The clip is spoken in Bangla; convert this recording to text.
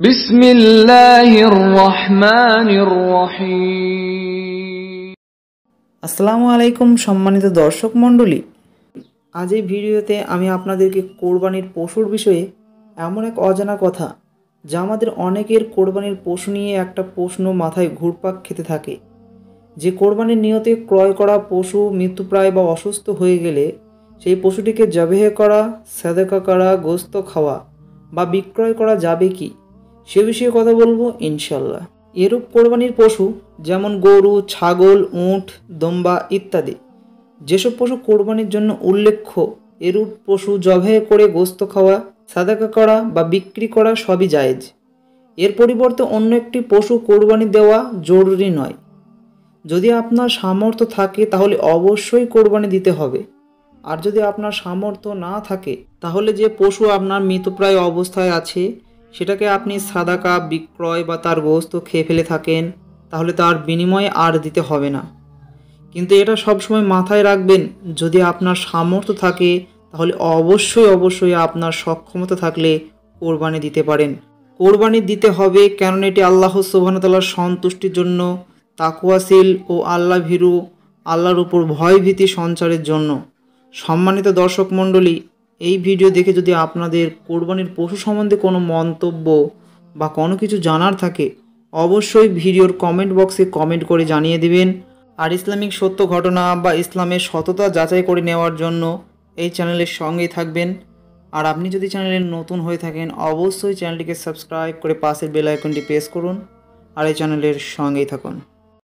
بسم الله الرحمن الرحيم আসসালামু আলাইকুম সম্মানিত দর্শক মণ্ডলী আজ এই ভিডিওতে আমি আপনাদেরকে কোরবানির পশুর বিষয়ে এমন এক অজানা কথা যা আমাদের অনেকের কোরবানির পশু নিয়ে একটা প্রশ্ন মাথায় ঘুরপাক খেতে থাকে যে কোরবানির নিয়তে ক্রয় করা পশু মৃত্যুপ্রায় বা অসুস্থ হয়ে গেলে সেই পশুটিকে জবেহে করা সাদেকা করা গোস্ত খাওয়া বা বিক্রয় করা যাবে কি সে বিষয়ে কথা বলব ইনশাল্লাহ এরূপ কোরবানির পশু, যেমন গরু, ছাগল, উট, দম্বা ইত্যাদি, যেসব পশু কোরবানির জন্য উল্লেখ্য, এরূপ পশু জবে করে গোস্ত খাওয়া, সাদাকা করা বা বিক্রি করা সবই জায়েজ। এর পরিবর্তে অন্য একটি পশু কোরবানি দেওয়া জরুরি নয়। যদি আপনার সামর্থ্য থাকে, তাহলে অবশ্যই কোরবানি দিতে হবে। আর যদি আপনার সামর্থ্য না থাকে, তাহলে যে পশু আপনার মৃতপ্রায় অবস্থায় আছে সেটাকে আপনি সাদাকা বিক্রয় বা তার গোস্ত খেয়ে ফেলে থাকেন, তাহলে তার বিনিময়ে আর দিতে হবে না। কিন্তু এটা সবসময় মাথায় রাখবেন, যদি আপনার সামর্থ্য থাকে, তাহলে অবশ্যই অবশ্যই আপনার সক্ষমতা থাকলে কোরবানি দিতে পারেন। কোরবানি দিতে হবে কেননা এটি আল্লাহ সুবাহতাল্লার সন্তুষ্টির জন্য তাকুয়াশীল ও আল্লাহ ভীরু, আল্লাহর উপর ভয়ভীতি সঞ্চারের জন্য। সম্মানিত দর্শক মণ্ডলী এই ভিডিও দেখে যদি আপনাদের কোরবানির পশু সম্বন্ধে কোনো মন্তব্য বা কোনো কিছু জানার থাকে, অবশ্যই ভিডিওর কমেন্ট বক্সে কমেন্ট করে জানিয়ে দেবেন। আর ইসলামিক সত্য ঘটনা বা ইসলামের সততা যাচাই করে নেওয়ার জন্য এই চ্যানেলের সঙ্গেই থাকবেন। আর আপনি যদি চ্যানেলে নতুন হয়ে থাকেন, অবশ্যই চ্যানেলটিকে সাবস্ক্রাইব করে পাশের বেল আইকনটি প্রেস করুন। আর এই চ্যানেলের সঙ্গেই থাকুন।